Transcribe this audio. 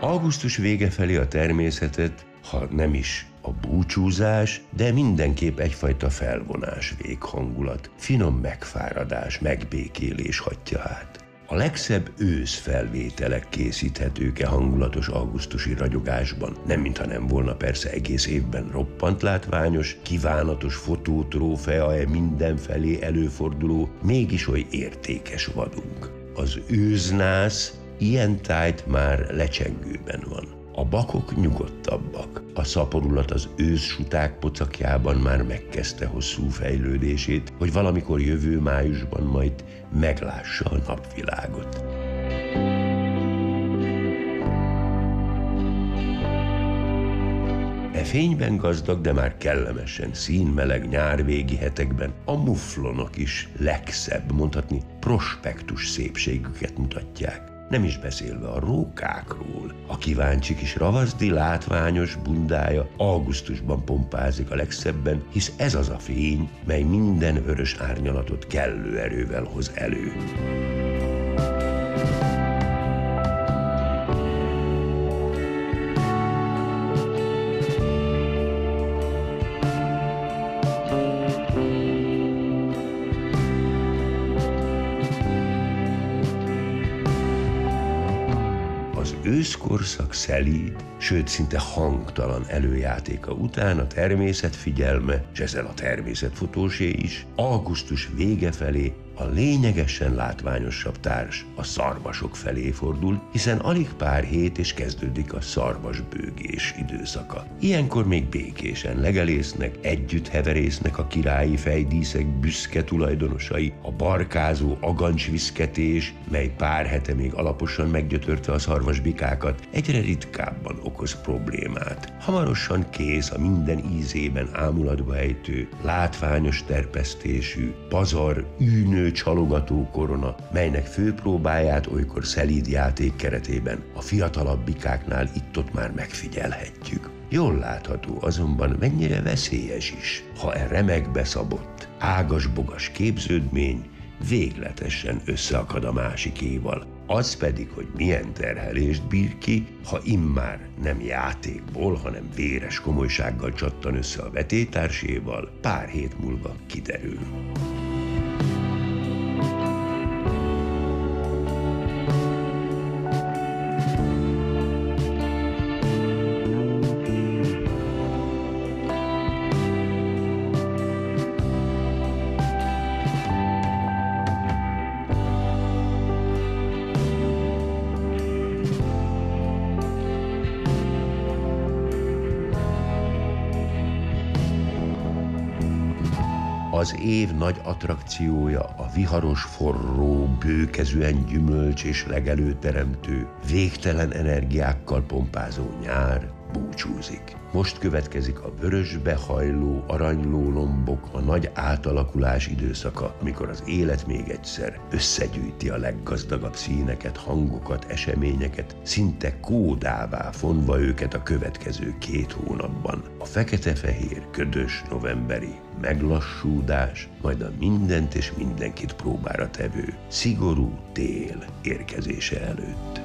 Augusztus vége felé a természetet, ha nem is a búcsúzás, de mindenképp egyfajta felvonás véghangulat, finom megfáradás, megbékélés hagyja át. A legszebb ősz felvételek készíthetők-e hangulatos augusztusi ragyogásban, nem mintha nem volna persze egész évben roppant látványos, kívánatos fotótrófea-e mindenfelé előforduló, mégis oly értékes vadunk. Az őznász ilyen tájt már lecsengőben van. A bakok nyugodtabbak. A szaporulat az őszsuták pocakjában már megkezdte hosszú fejlődését, hogy valamikor jövő májusban majd meglássa a napvilágot. E fényben gazdag, de már kellemesen színmeleg nyárvégi hetekben a muflonok is legszebb, mondhatni prospektus szépségüket mutatják nem is beszélve a rókákról. A kíváncsi kis ravaszdi látványos bundája augusztusban pompázik a legszebben, hisz ez az a fény, mely minden vörös árnyalatot kellő erővel hoz elő. Őszkorszak szelíd, sőt szinte hangtalan előjátéka után a természet figyelme, és ezzel a természet fotósé is, augusztus vége felé a lényegesen látványosabb társ a szarvasok felé fordul, hiszen alig pár hét és kezdődik a szarvasbőgés időszaka. Ilyenkor még békésen legelésznek, együtt heverésznek a királyi fejdíszek büszke tulajdonosai, a barkázó agancsviszketés, mely pár hete még alaposan meggyötörte a szarvasbikákat, egyre ritkábban okoz problémát. Hamarosan kész a minden ízében ámulatba ejtő, látványos terpesztésű, pazar, űnő csalogató korona, melynek főpróbáját olykor szelíd játék keretében a fiatalabb bikáknál itt-ott már megfigyelhetjük. Jól látható azonban mennyire veszélyes is, ha e remekbe szabott, ágas-bogas képződmény végletesen összeakad a másikéval. Az pedig, hogy milyen terhelést bír ki, ha immár nem játékból, hanem véres komolysággal csattan össze a vetétárséval, pár hét múlva kiderül. Az év nagy attrakciója a viharos, forró, bőkezűen gyümölcs és legelőteremtő, végtelen energiákkal pompázó nyár búcsúzik. Most következik a vörösbe hajló, aranyló lombok, a nagy átalakulás időszaka, mikor az élet még egyszer összegyűjti a leggazdagabb színeket, hangokat, eseményeket, szinte kódává fonva őket a következő két hónapban. A fekete-fehér, ködös novemberi meglassúdás, majd a mindent és mindenkit próbára tevő, szigorú tél érkezése előtt.